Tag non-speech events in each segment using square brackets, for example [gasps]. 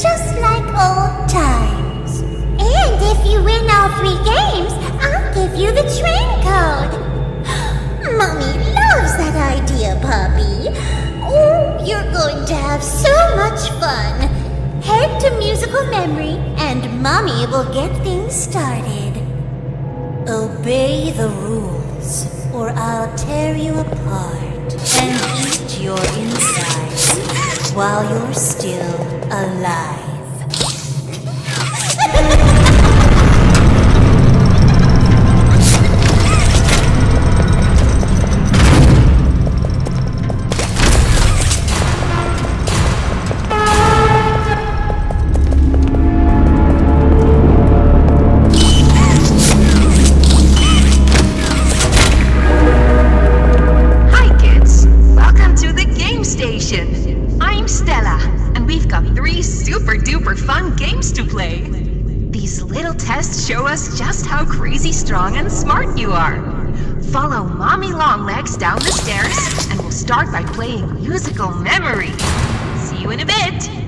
just like old times. And if you win all three games, I'll give you the train code. [gasps] Mommy loves that idea, Poppy. Oh, you're going to have so much fun. Head to Musical Memory, and Mommy will get things started. Obey the rules, or I'll tear you apart and eat your insides while you're still alive. strong and smart you are. Follow Mommy Longlegs down the stairs, and we'll start by playing musical memory. See you in a bit.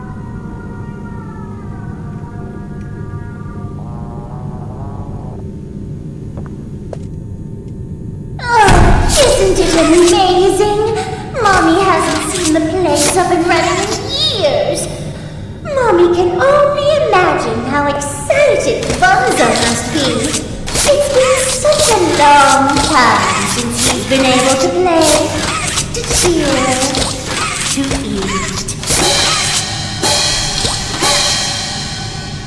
Isn't it amazing? Mommy hasn't seen the place up and running in years. Mommy can only imagine how excited Bunzo must be. It's been such a long time since he's been able to play, to cheer, to eat.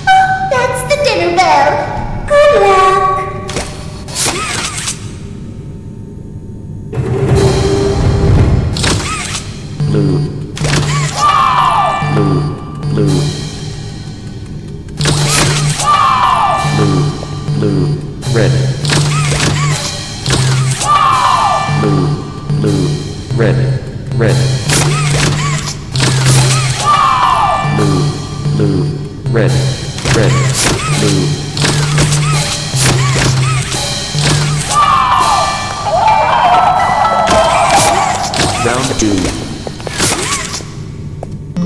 Oh, that's the dinner bell.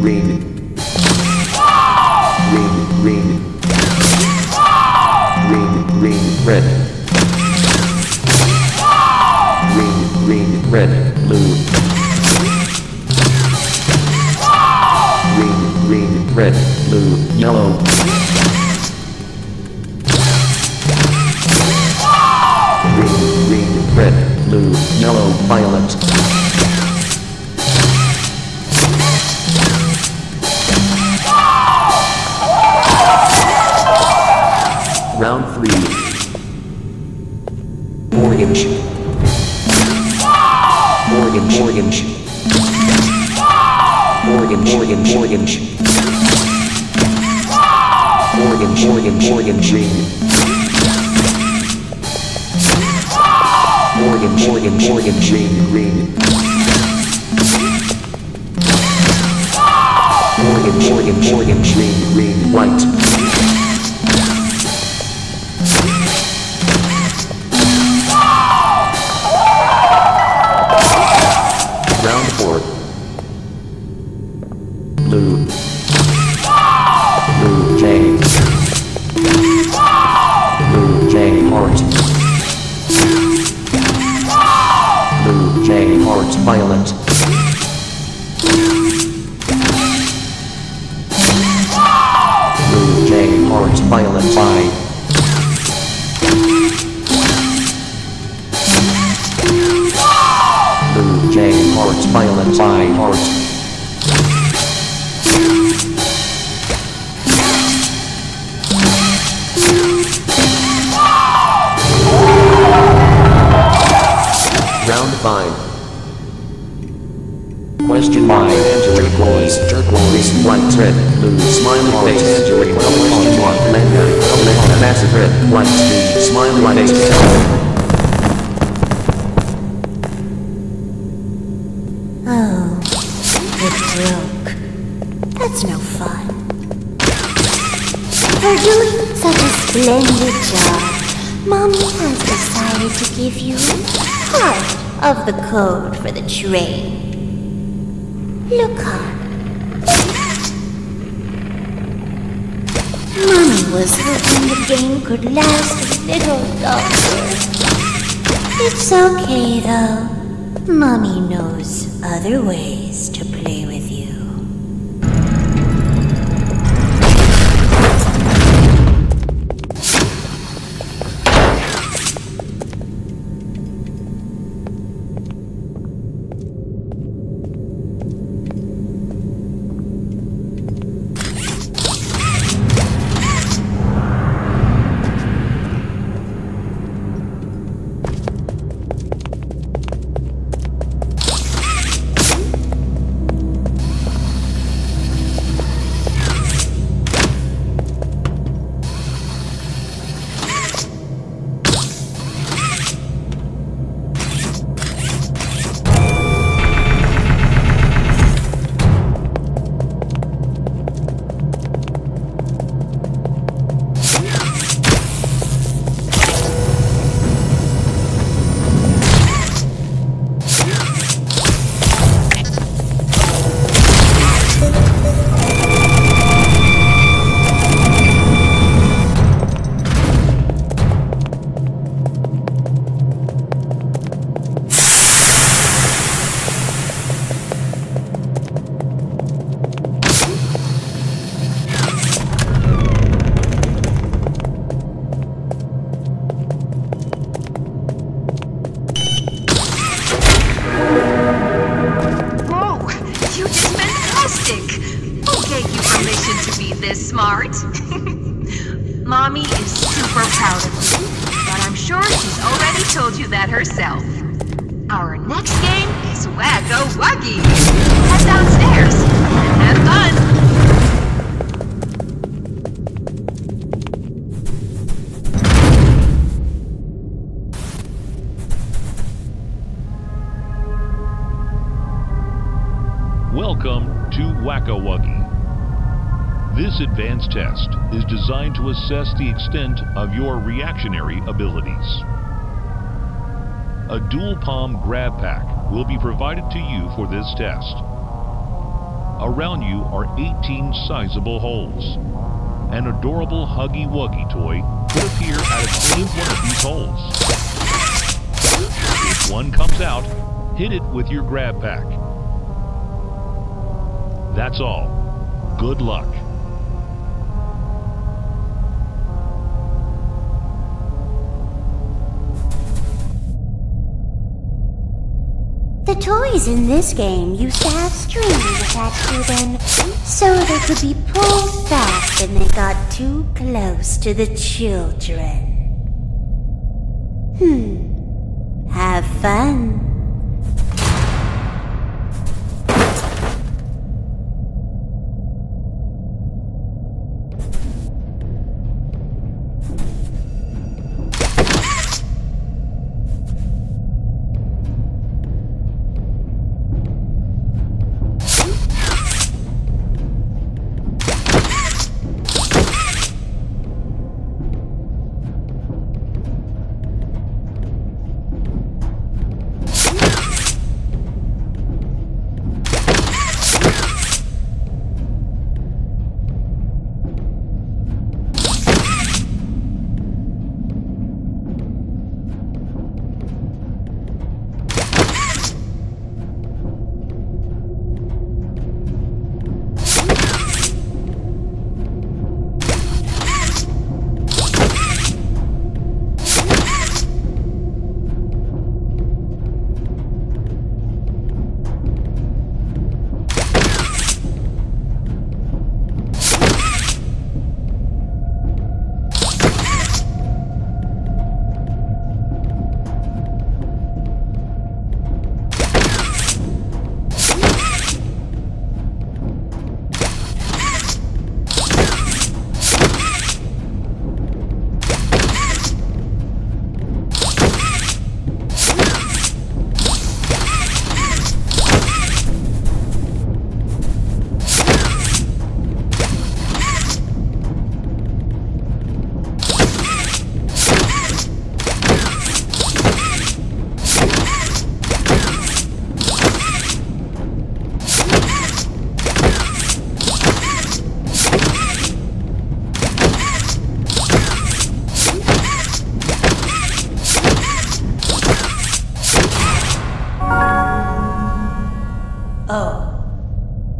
Green, Oh, it broke. That's no fun. For doing such a splendid job, Mommy has decided to give you part of the code for the train. Look on. Mommy was hoping the game could last a little longer. It's okay though. Mommy knows other ways to play with you. Our next game is Whack-a-Wuggy. Head downstairs and have fun. Welcome to Whack-a-Wuggy. This advanced test is designed to assess the extent of your reactionary abilities. A dual palm grab pack will be provided to you for this test. Around you are 18 sizable holes. An adorable Huggy Wuggy toy could appear at any one of these holes. If one comes out, hit it with your grab pack. That's all. Good luck. The toys in this game used to have strings attached to them so they could be pulled back when they got too close to the children. Hmm. Have fun.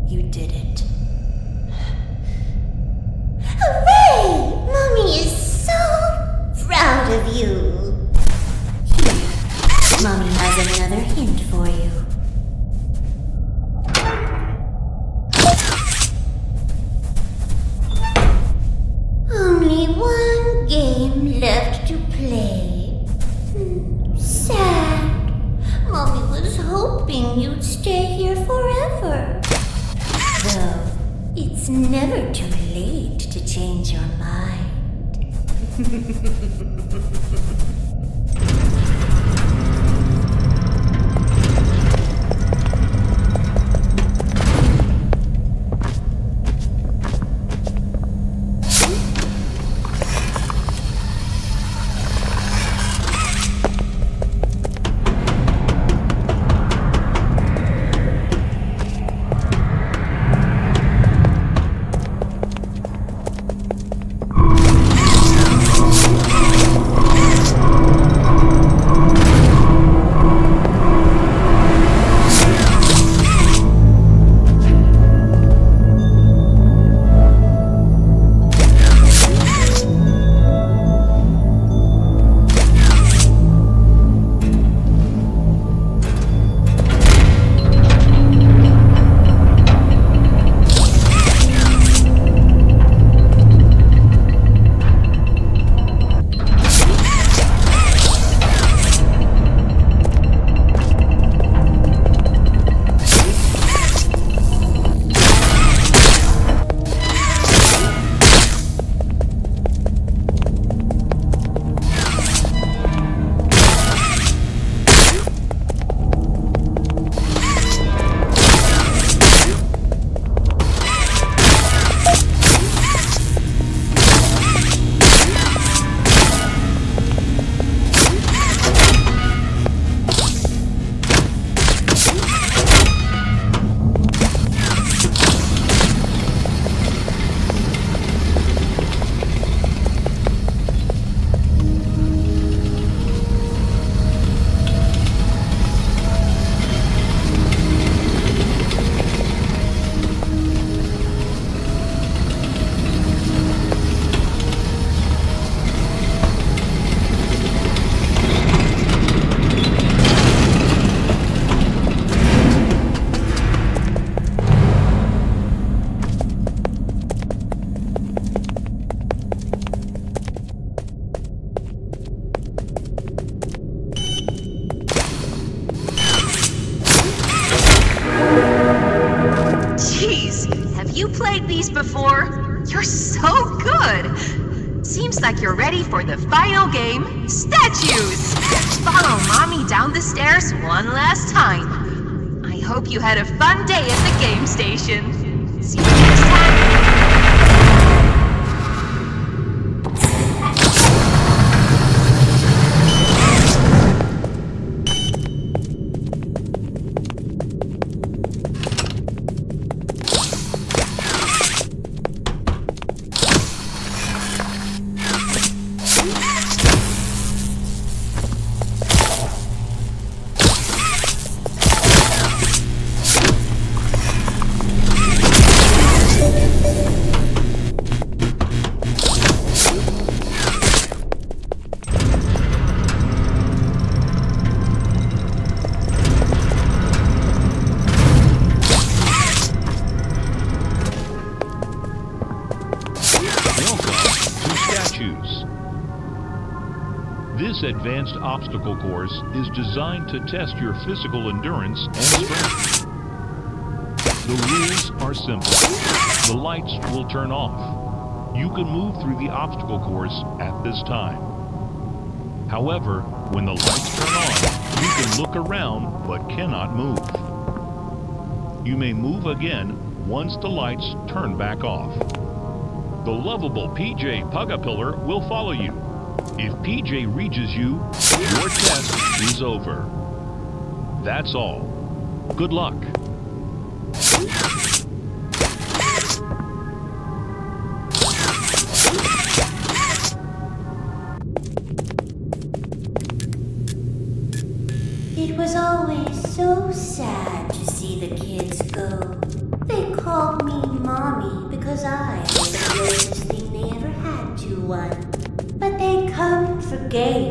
You did it. Hooray! Mommy is so proud of you. Here, Mommy has another hint ha ha ha advanced obstacle course is designed to test your physical endurance and strength. The rules are simple. The lights will turn off. You can move through the obstacle course at this time. However, when the lights turn on, you can look around but cannot move. You may move again once the lights turn back off. The lovable PJ Pugapillar will follow you. If PJ reaches you, your test is over. That's all. Good luck. It was always so sad one.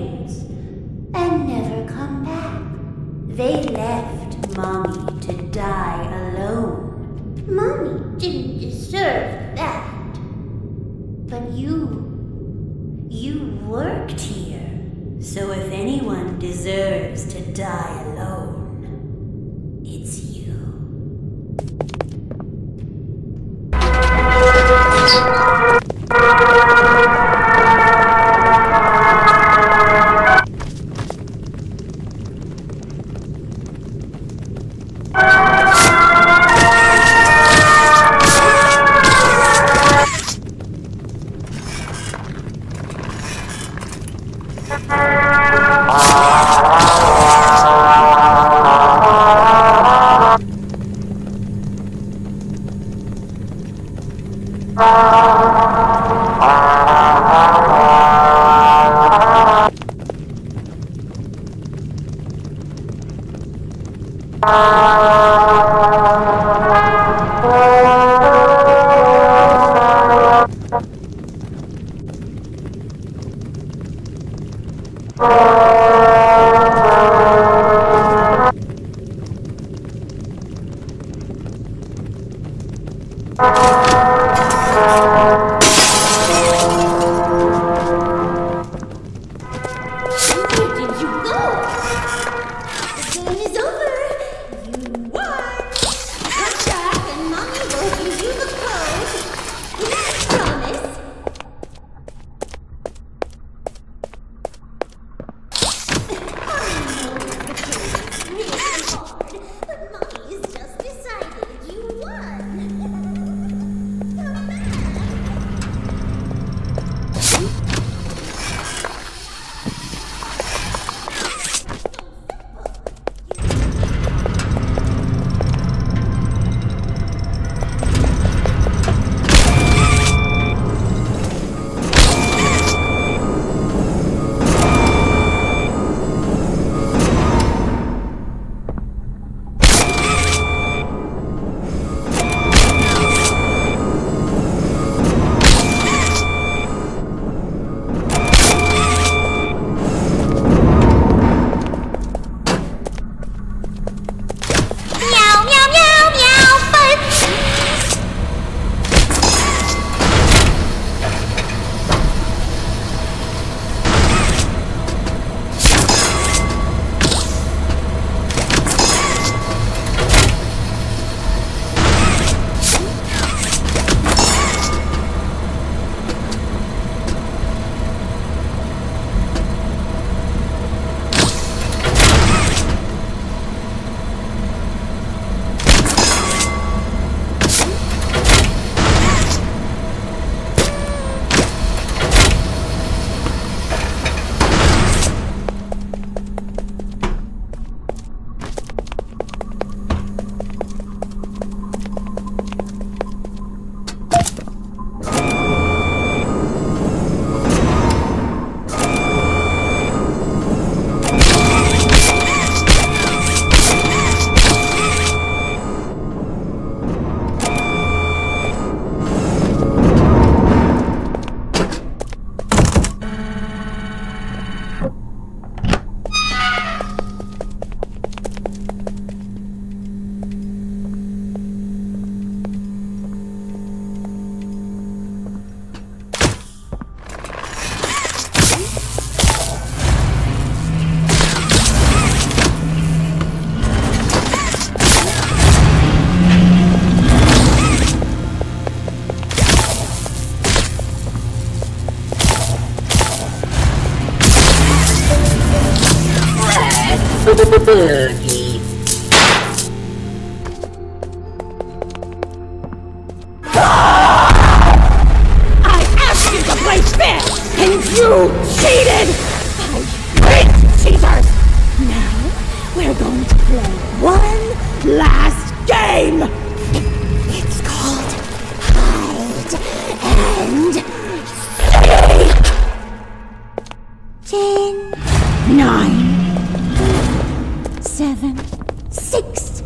Six,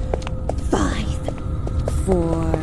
five, four,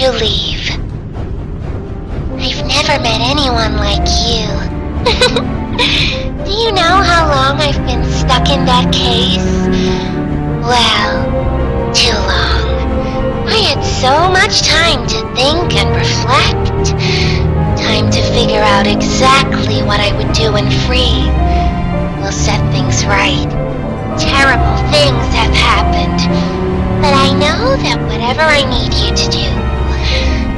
you leave. I've never met anyone like you. [laughs] Do you know how long I've been stuck in that case? Well, too long. I had so much time to think and reflect. Time to figure out exactly what I would do when free. We'll set things right. Terrible things have happened. But I know that whatever I need you to do,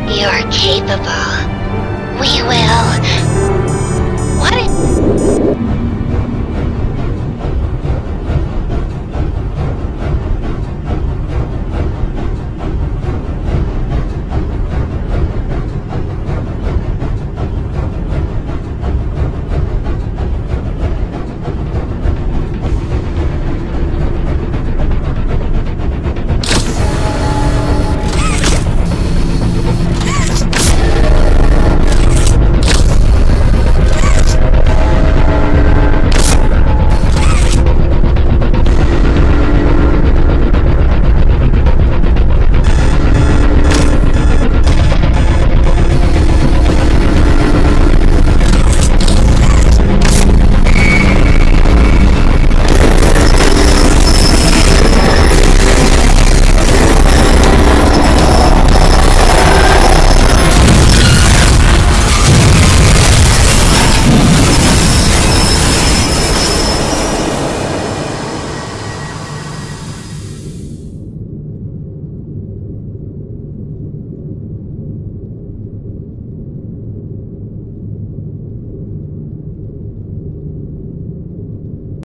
you're capable. We will. What?